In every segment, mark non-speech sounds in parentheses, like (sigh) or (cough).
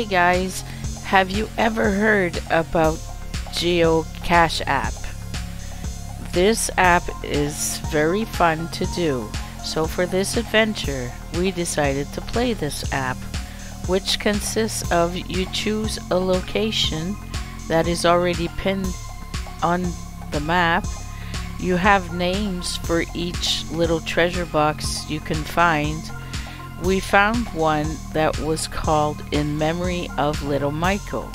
Hey guys, have you ever heard about Geocache app? This app is very fun to do. So for this adventure, we decided to play this app, which consists of you choose a location that is already pinned on the map. You have names for each little treasure box you can find we found one that was called In Memory of Little Michael.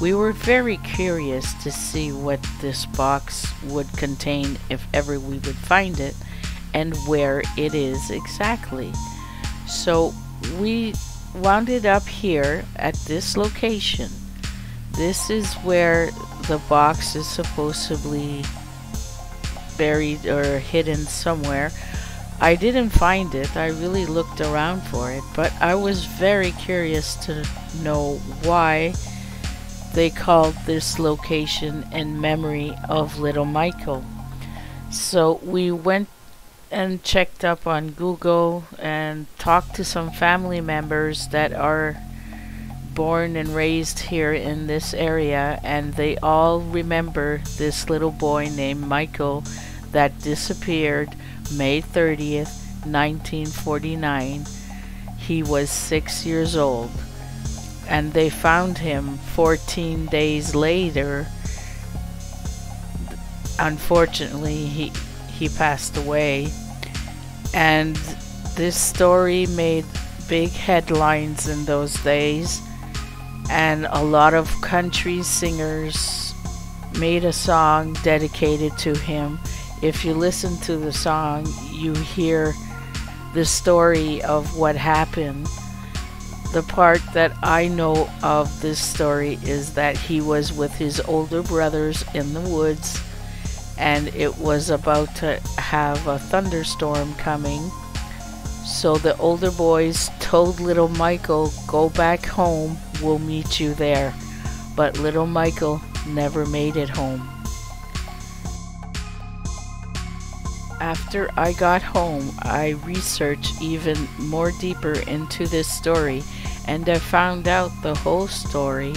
We were very curious to see what this box would contain if ever we would find it and where it is exactly. So we wound it up here at this location. This is where the box is supposedly buried or hidden somewhere. I didn't find it. I really looked around for it, but I was very curious to know why they called this location in memory of little Michael. So we went and checked up on Google and talked to some family members that are born and raised here in this area and they all remember this little boy named Michael that disappeared May 30th, 1949. He was six years old, and they found him 14 days later. Unfortunately, he, he passed away, and this story made big headlines in those days, and a lot of country singers made a song dedicated to him if you listen to the song, you hear the story of what happened. The part that I know of this story is that he was with his older brothers in the woods and it was about to have a thunderstorm coming. So the older boys told little Michael, Go back home, we'll meet you there. But little Michael never made it home. After I got home, I researched even more deeper into this story and I found out the whole story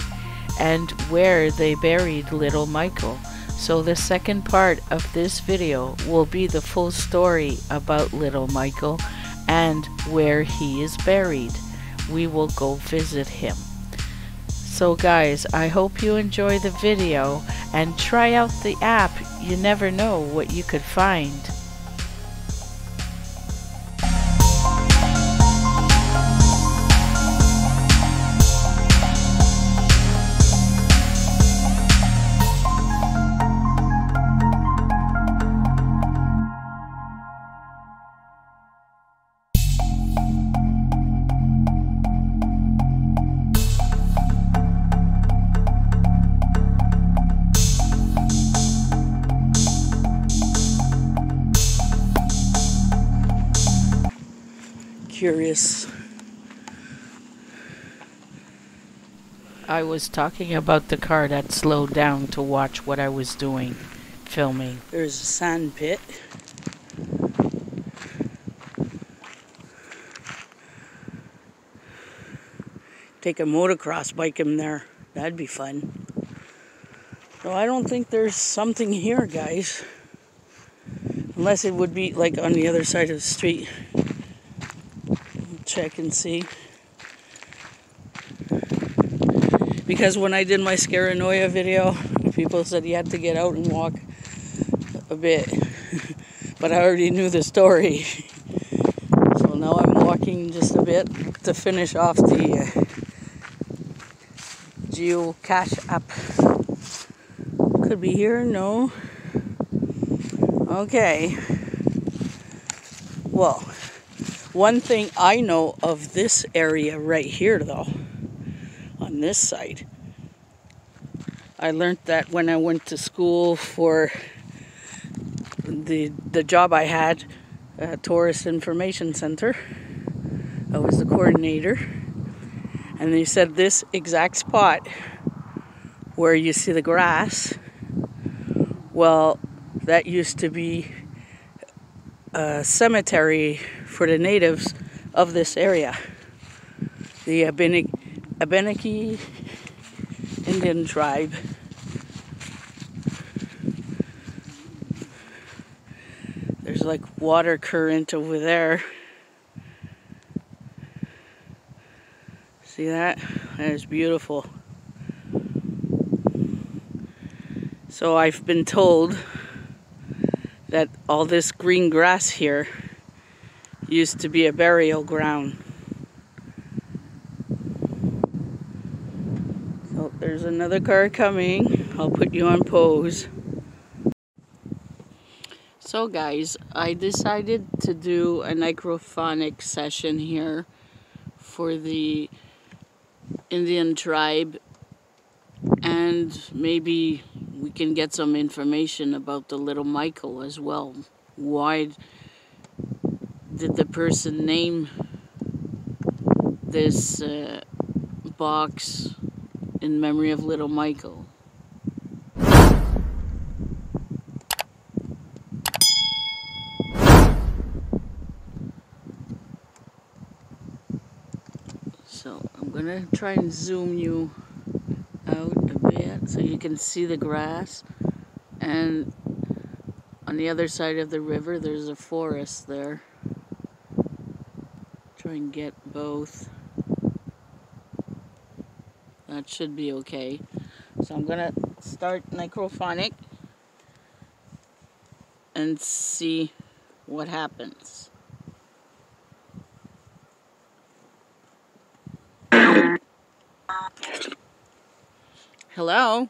and where they buried little Michael. So the second part of this video will be the full story about little Michael and where he is buried. We will go visit him. So guys, I hope you enjoy the video and try out the app. You never know what you could find. I was talking about the car that slowed down to watch what I was doing, filming. There's a sand pit. Take a motocross bike in there. That'd be fun. So I don't think there's something here, guys. Unless it would be like on the other side of the street check and see. Because when I did my Scaranoia video, people said you had to get out and walk a bit. (laughs) but I already knew the story. (laughs) so now I'm walking just a bit to finish off the uh, geocache app. Could be here, no. Okay. Well, one thing I know of this area right here, though, this side, I learned that when I went to school for the the job I had at Tourist Information Center. I was the coordinator, and they said this exact spot where you see the grass. Well, that used to be a cemetery for the natives of this area. The Bene Abenaki Indian tribe. There's like water current over there. See that? That is beautiful. So I've been told that all this green grass here used to be a burial ground. So there's another car coming. I'll put you on pose. So guys, I decided to do a necrophonic session here for the Indian tribe and maybe we can get some information about the little Michael as well. Why did the person name this uh, box in memory of little Michael? So I'm gonna try and zoom you out a bit so you can see the grass. And on the other side of the river there's a forest there. Try and get both that should be okay so I'm gonna start necrophonic and see what happens Hello?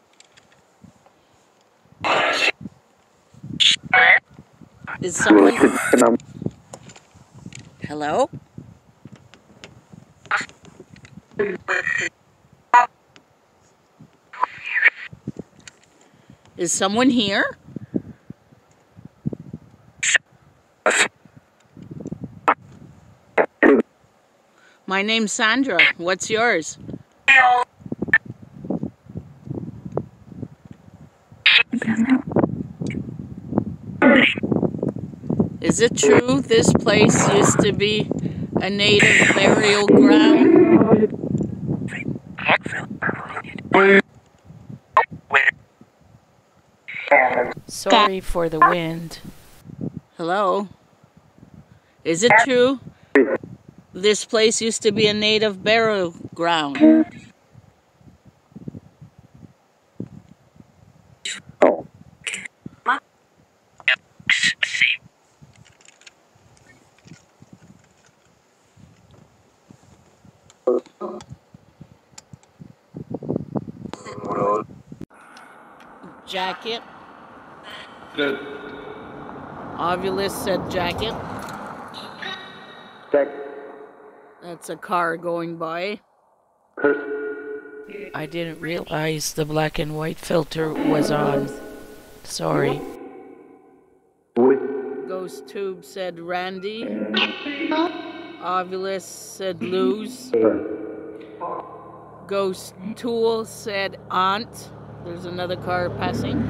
Is someone... Hello? Is someone here? My name's Sandra. What's yours? Is it true this place used to be a native burial ground? Sorry for the wind. Hello? Is it true this place used to be a native burial ground? Jacket. Good. Ovilus said jacket. Check. That's a car going by. Curse. I didn't realize the black and white filter was on. Sorry. With. Ghost Tube said Randy. Ovilus said lose. Ghost Tool said aunt. There's another car passing.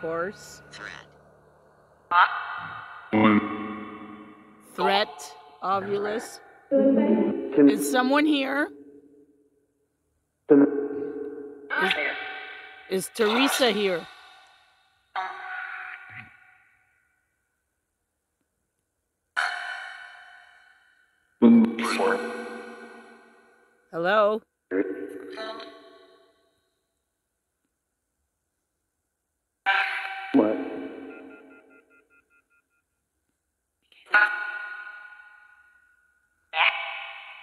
Course. Threat. Ovilus. Is someone here? Is, Is, is Teresa here? Hello?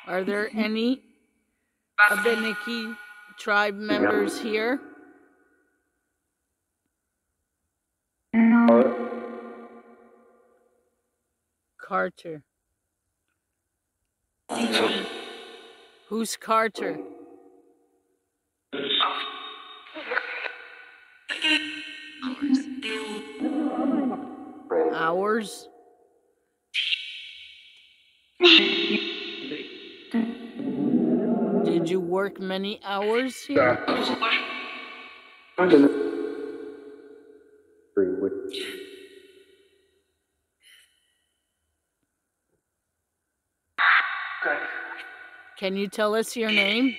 Are there any Abenaki tribe members here? Uh, Carter. Who's Carter? Hours? (laughs) Did you work many hours here? can, Can you tell us your name?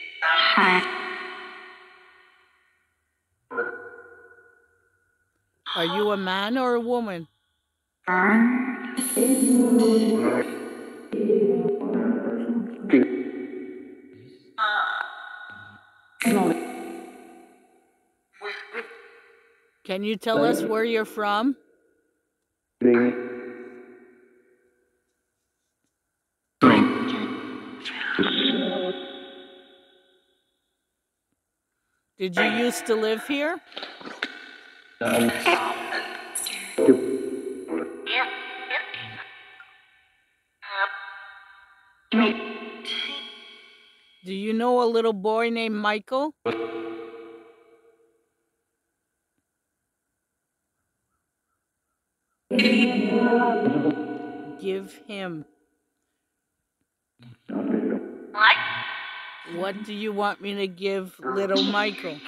Are you a man or a woman? Can you tell us where you're from? Did you used to live here? Do you know a little boy named Michael? Give him. What What do you want me to give little Michael?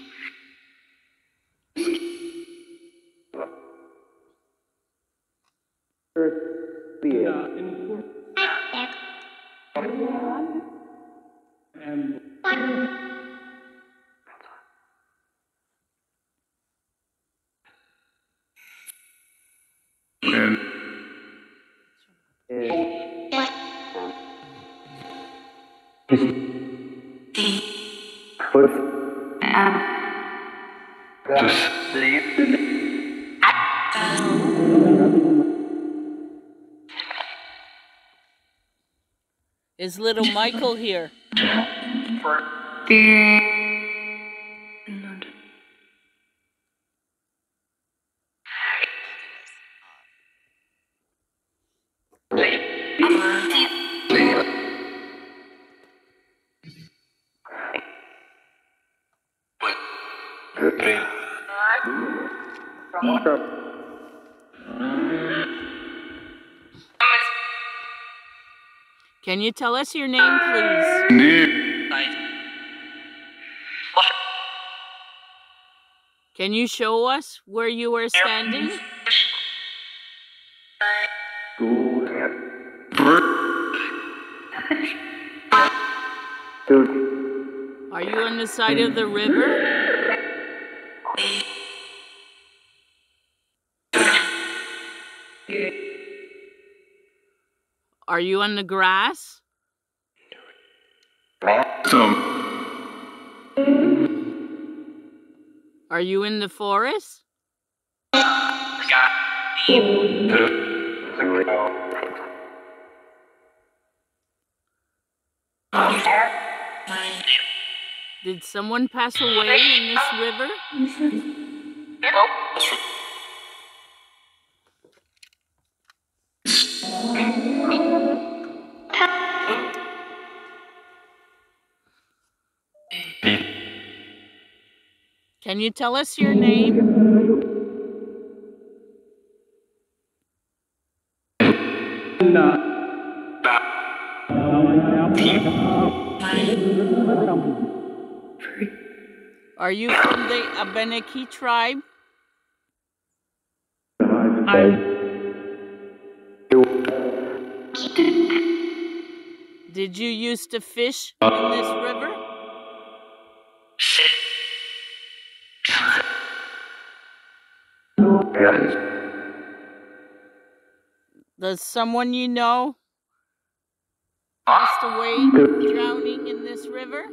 Is little Michael here? Can you tell us your name, please? Can you show us where you are standing? Are you on the side of the river? Are you on the grass? Are you in the forest? Did someone pass away in this river? Can you tell us your name? Are you from the Abenaki tribe? Did you used to fish in this river? Does someone you know passed away drowning in this river?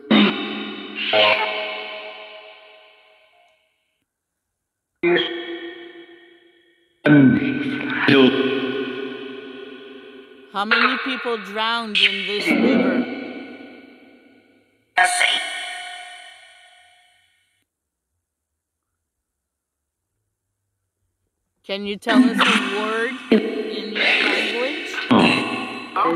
How many people drowned in this river? Can you tell us a word? How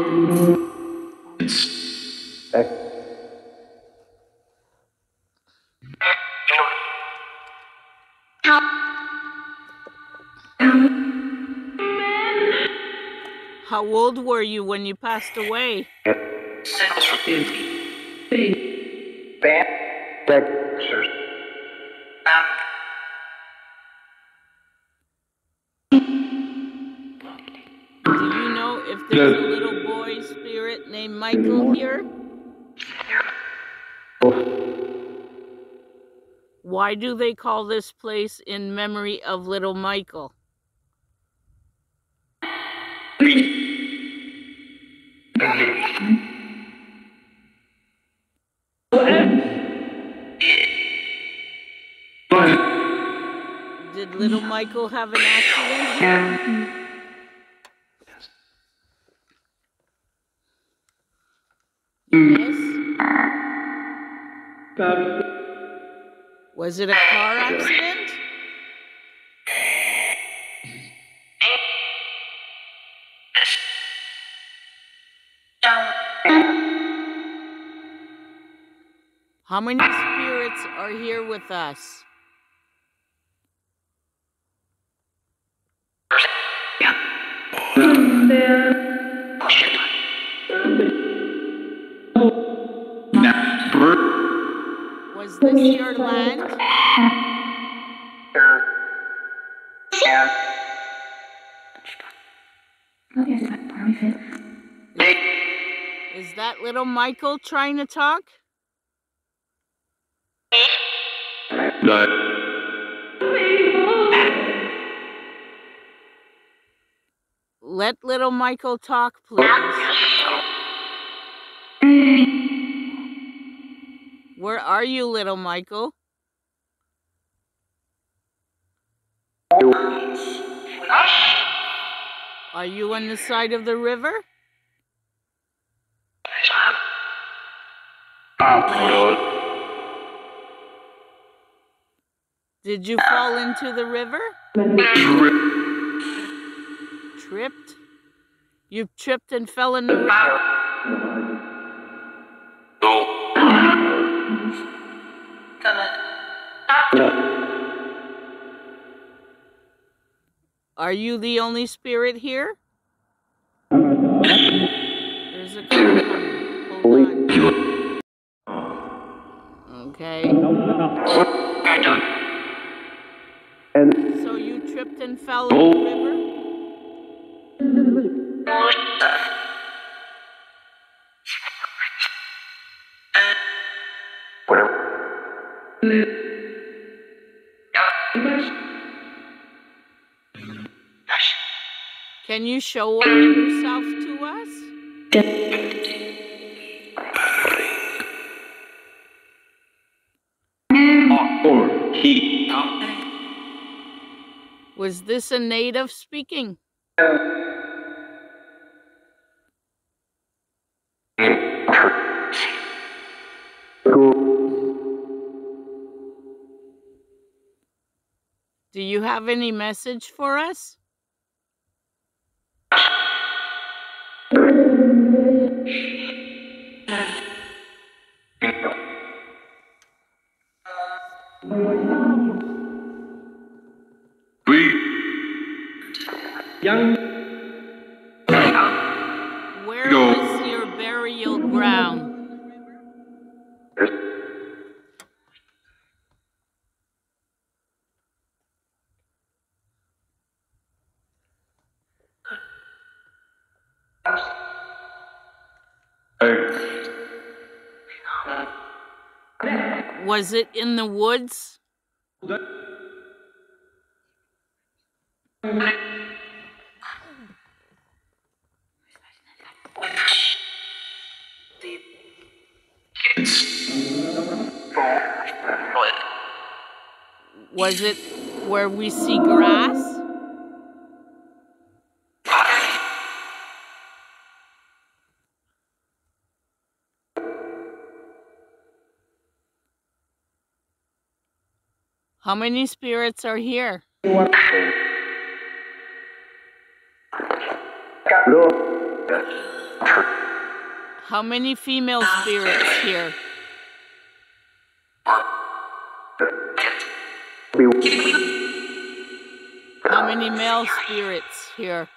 old were you when you passed away? Do there's a little boy spirit named Michael here? Why do they call this place in memory of little Michael? Did little Michael have an accident here? Yes. Was it a car accident? How many spirits are here with us? Was this your land? Is that little Michael trying to talk? Let little Michael talk, please. Where are you, little Michael? Are you on the side of the river? Did you fall into the river? Tripped? You tripped and fell in the river? Are you the only spirit here? There's a car. Hold on. Okay. And So you tripped and fell in the river? Can you show yourself to us? Was this a native speaking? Do you have any message for us? Where Was it in the woods? Was it where we see grass? How many spirits are here? How many female spirits here? How many male spirits here?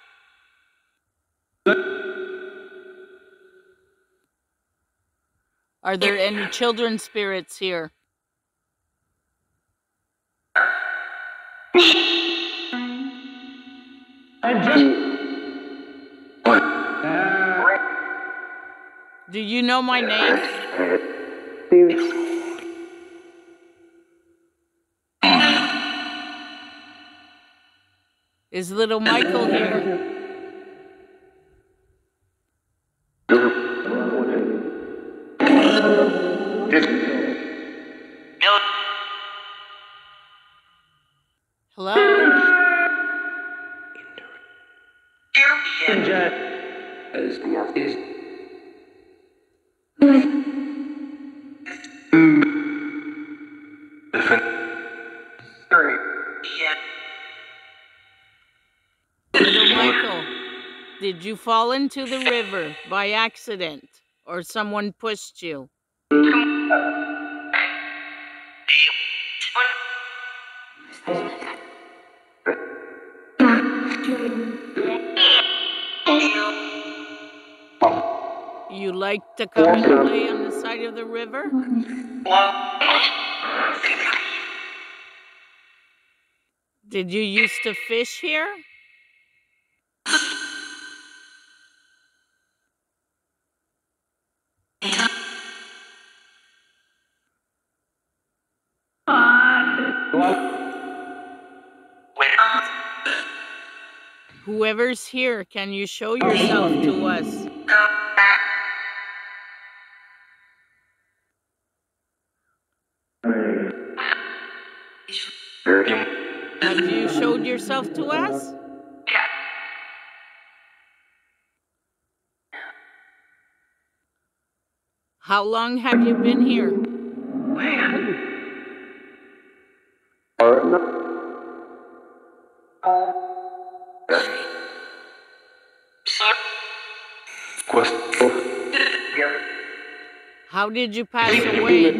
Are there any children spirits here? I'm just. Do you know my name? Is little Michael here? Fall into the river by accident or someone pushed you? You like to come and play on the side of the river? Did you used to fish here? Whoever's here, can you show oh, yourself to us? Have you showed yourself to us? How long have you been here? How did you pass away?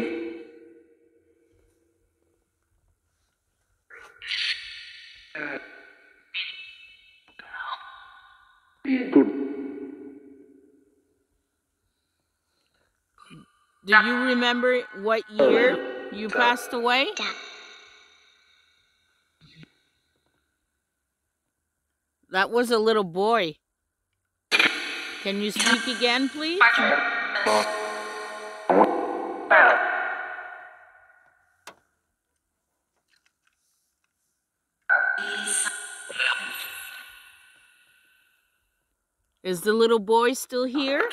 Do you remember what year you passed away? That was a little boy. Can you speak again, please? Is the little boy still here?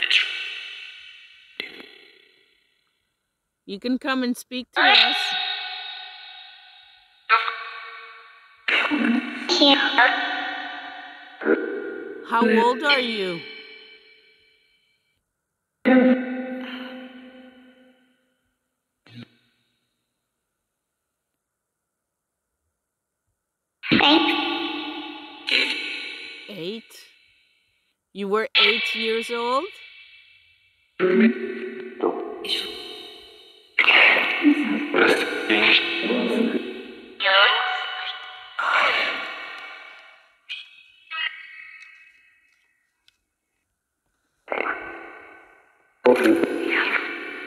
You can come and speak to us. How old are you? You were eight years old?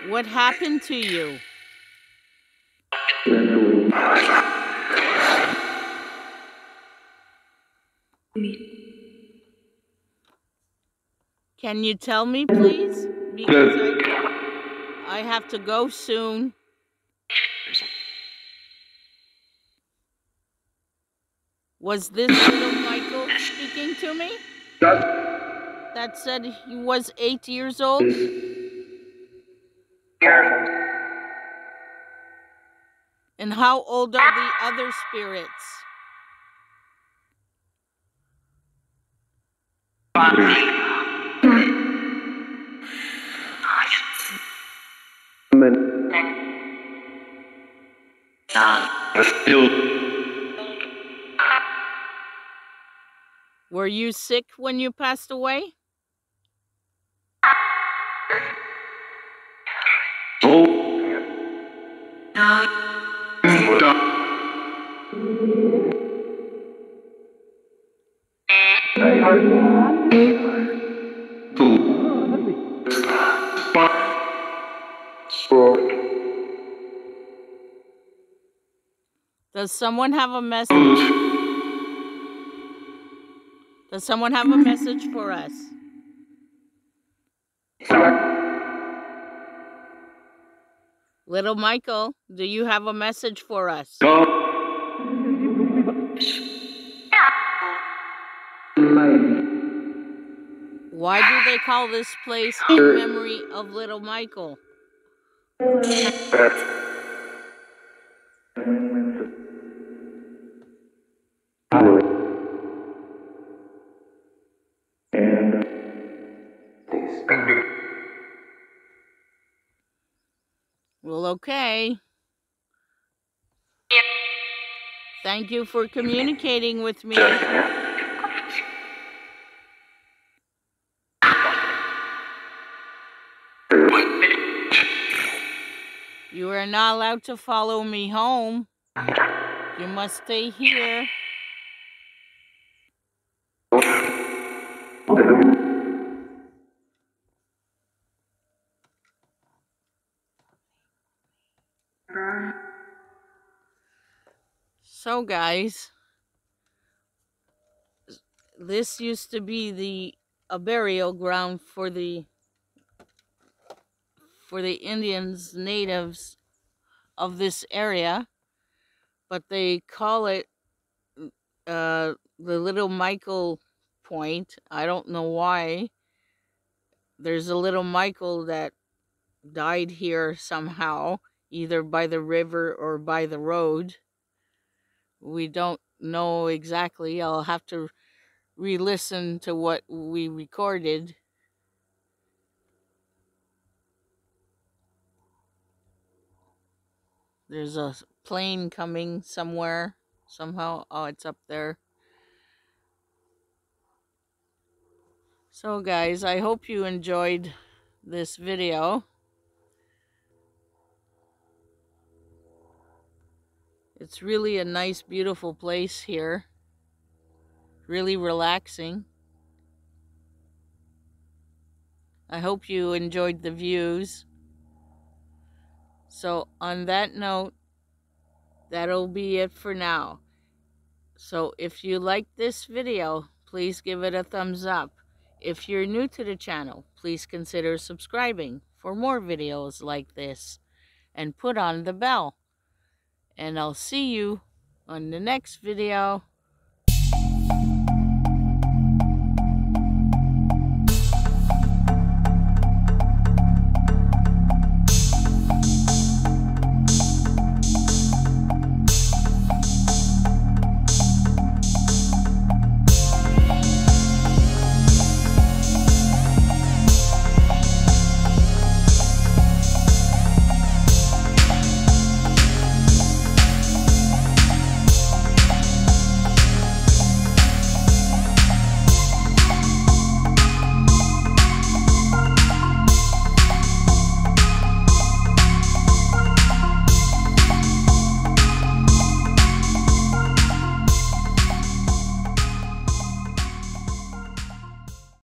What happened to you? Can you tell me, please? Because I, I have to go soon. Was this little Michael speaking to me? That said he was eight years old? And how old are the other spirits? Were you sick when you passed away? Does someone have a message? Does someone have a message for us? Little Michael, do you have a message for us? Why do they call this place in memory of little Michael? Okay. Thank you for communicating with me. You are not allowed to follow me home. You must stay here. Guys, this used to be the a burial ground for the for the Indians, natives of this area, but they call it uh, the Little Michael Point. I don't know why. There's a little Michael that died here somehow, either by the river or by the road. We don't know exactly. I'll have to re listen to what we recorded. There's a plane coming somewhere, somehow. Oh, it's up there. So, guys, I hope you enjoyed this video. It's really a nice, beautiful place here. Really relaxing. I hope you enjoyed the views. So, on that note, that'll be it for now. So, if you like this video, please give it a thumbs up. If you're new to the channel, please consider subscribing for more videos like this and put on the bell. And I'll see you on the next video.